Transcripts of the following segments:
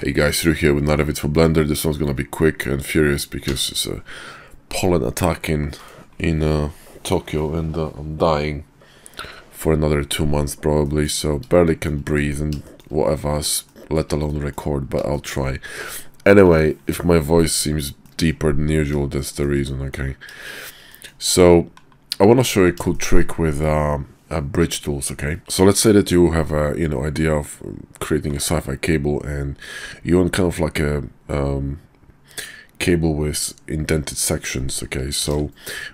Hey guys, Ryuu here with video for Blender. This one's gonna be quick and furious because it's a pollen attacking in uh, Tokyo and uh, I'm dying for another two months probably. So barely can breathe and whatever, else, let alone record, but I'll try. Anyway, if my voice seems deeper than usual, that's the reason, okay? So I want to show you a cool trick with um, uh, bridge tools okay? So let's say that you have a you know idea of creating a sci-fi cable and you want kind of like a um, cable with indented sections okay? So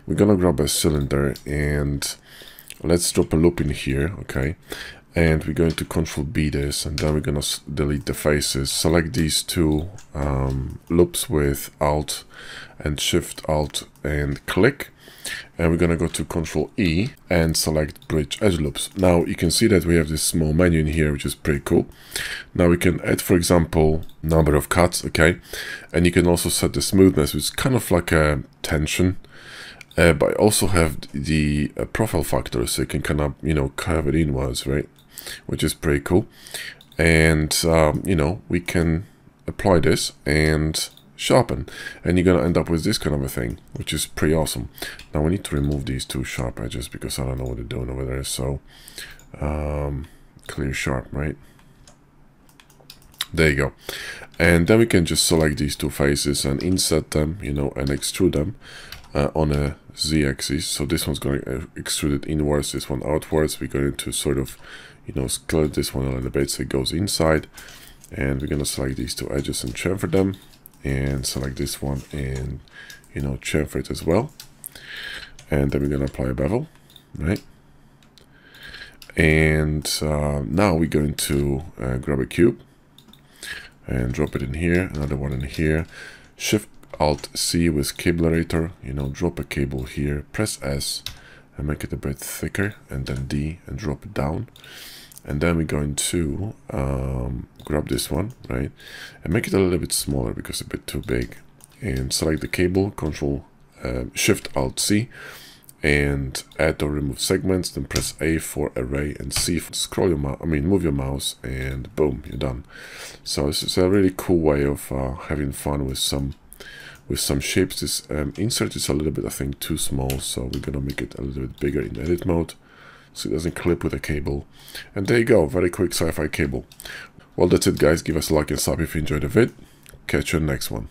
we're gonna grab a cylinder and let's drop a loop in here okay and we're going to control B this and then we're gonna delete the faces. Select these two um, loops with alt and shift alt and click. And we're gonna go to control E and select bridge edge loops. Now you can see that we have this small menu in here which is pretty cool. Now we can add for example number of cuts okay? And you can also set the smoothness which is kind of like a tension uh, but I also have the uh, profile factor so you can kind of you know curve it inwards right? Which is pretty cool. And um, you know we can apply this and sharpen. And you're gonna end up with this kind of a thing which is pretty awesome. Now we need to remove these two sharp edges because I don't know what they're doing over there. So um, clear sharp right? There you go. And then we can just select these two faces and insert them you know and extrude them uh, on a z-axis. So this one's going to uh, extrude it inwards this one outwards. We're going to sort of you know split this one a little bit so it goes inside. And we're going to select these two edges and chamfer them and select this one and you know chamfer it as well. And then we're gonna apply a bevel right? And uh, now we're going to uh, grab a cube and drop it in here another one in here. Shift alt C with cablerator you know drop a cable here press S and make it a bit thicker and then D and drop it down. And then we're going to um, grab this one right and make it a little bit smaller because it's a bit too big. And select the cable control uh, shift alt C and add or remove segments then press A for array and C for scroll your mouse I mean move your mouse and boom you're done. So this is a really cool way of uh, having fun with some with some shapes this um, insert is a little bit I think too small so we're gonna make it a little bit bigger in edit mode so it doesn't clip with a cable. And there you go, very quick sci-fi cable. Well, that's it guys. Give us a like and sub if you enjoyed the vid. Catch you in the next one.